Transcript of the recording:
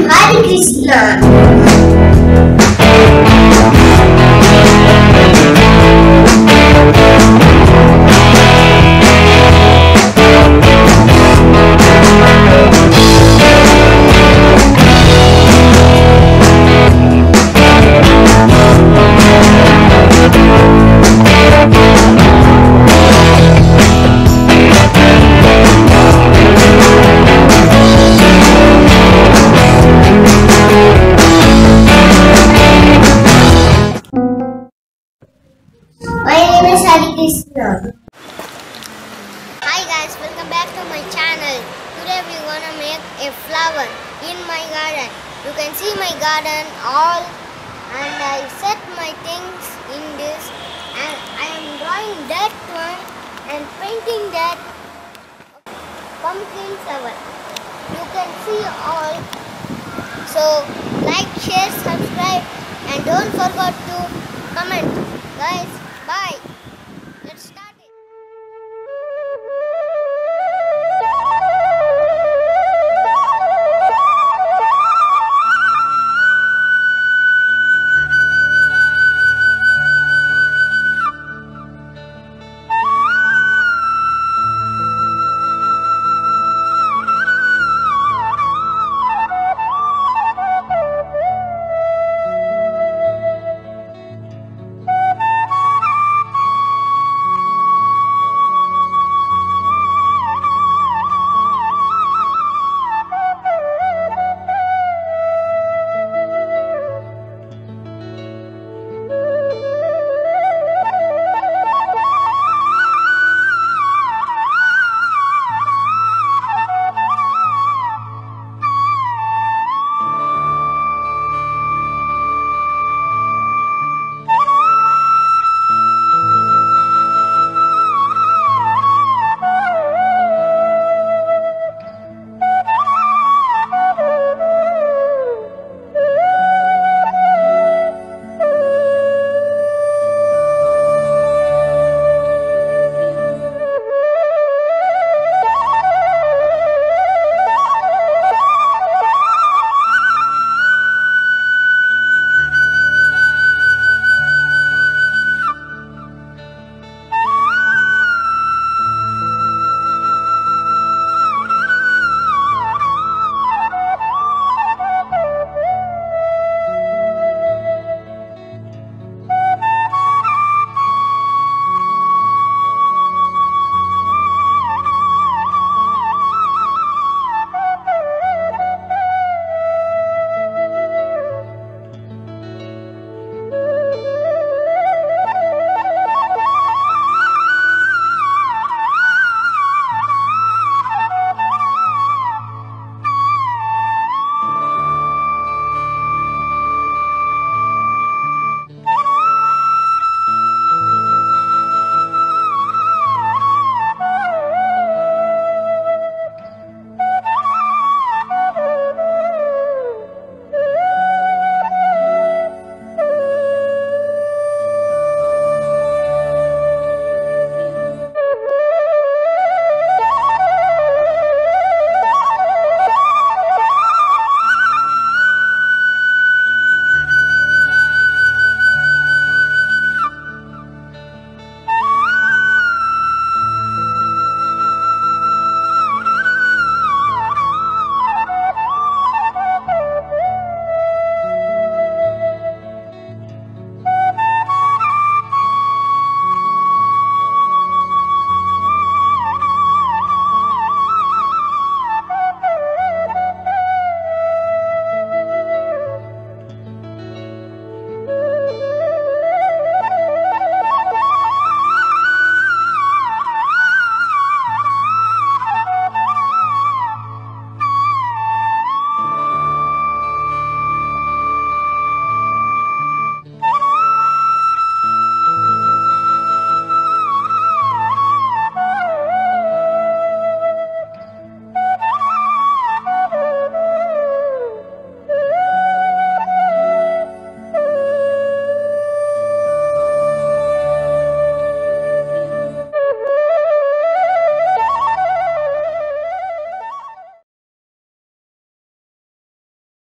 am Hari Krishna. Hi guys, welcome back to my channel. Today we gonna make a flower in my garden. You can see my garden all and I set my things in this and I am drawing that one and painting that pumpkin flower. You can see all. So like, share, subscribe and don't forget to.